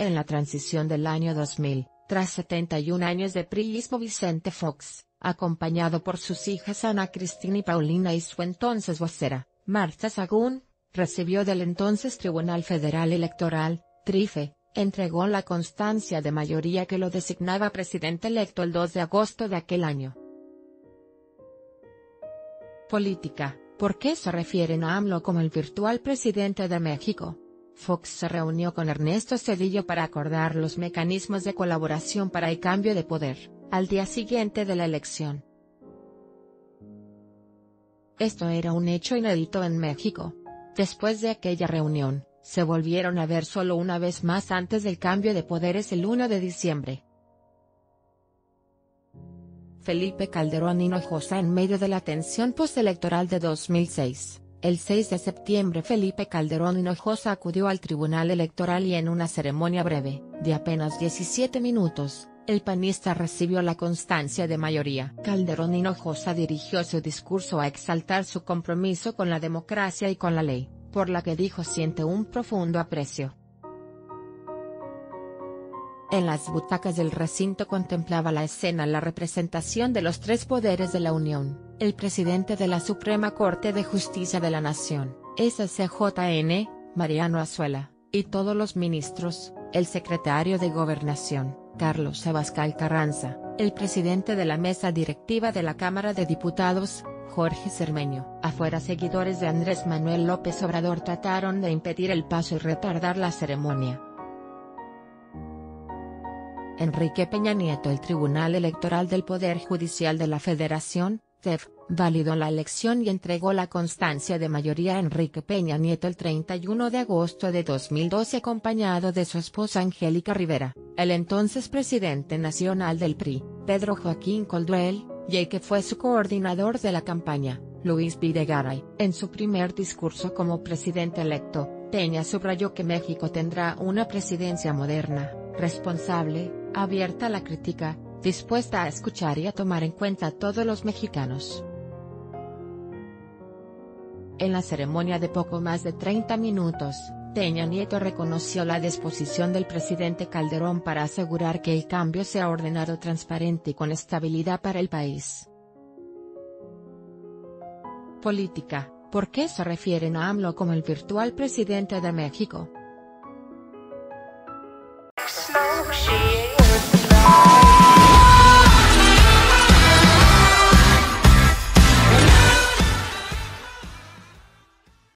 En la transición del año 2000, tras 71 años de priismo Vicente Fox, acompañado por sus hijas Ana Cristina y Paulina y su entonces vocera, Marta Sagún, recibió del entonces Tribunal Federal Electoral, TRIFE, entregó la constancia de mayoría que lo designaba presidente electo el 2 de agosto de aquel año. Política, ¿por qué se refieren a AMLO como el virtual presidente de México? Fox se reunió con Ernesto Cedillo para acordar los mecanismos de colaboración para el cambio de poder, al día siguiente de la elección. Esto era un hecho inédito en México. Después de aquella reunión, se volvieron a ver solo una vez más antes del cambio de poderes el 1 de diciembre. Felipe Calderón Hinojosa en medio de la tensión postelectoral de 2006. El 6 de septiembre Felipe Calderón Hinojosa acudió al Tribunal Electoral y en una ceremonia breve, de apenas 17 minutos, el panista recibió la constancia de mayoría. Calderón Hinojosa dirigió su discurso a exaltar su compromiso con la democracia y con la ley, por la que dijo siente un profundo aprecio. En las butacas del recinto contemplaba la escena la representación de los tres poderes de la Unión, el presidente de la Suprema Corte de Justicia de la Nación, SCJN, Mariano Azuela, y todos los ministros, el secretario de Gobernación, Carlos Abascal Carranza, el presidente de la mesa directiva de la Cámara de Diputados, Jorge Cermeño. Afuera seguidores de Andrés Manuel López Obrador trataron de impedir el paso y retardar la ceremonia. Enrique Peña Nieto El Tribunal Electoral del Poder Judicial de la Federación, TEF, validó la elección y entregó la constancia de mayoría a Enrique Peña Nieto el 31 de agosto de 2012 acompañado de su esposa Angélica Rivera, el entonces presidente nacional del PRI, Pedro Joaquín Colduel, y el que fue su coordinador de la campaña, Luis Videgaray. En su primer discurso como presidente electo, Peña subrayó que México tendrá una presidencia moderna, responsable, abierta a la crítica, dispuesta a escuchar y a tomar en cuenta a todos los mexicanos. En la ceremonia de poco más de 30 minutos, Peña Nieto reconoció la disposición del presidente Calderón para asegurar que el cambio sea ordenado transparente y con estabilidad para el país. Política, ¿por qué se refieren a AMLO como el virtual presidente de México?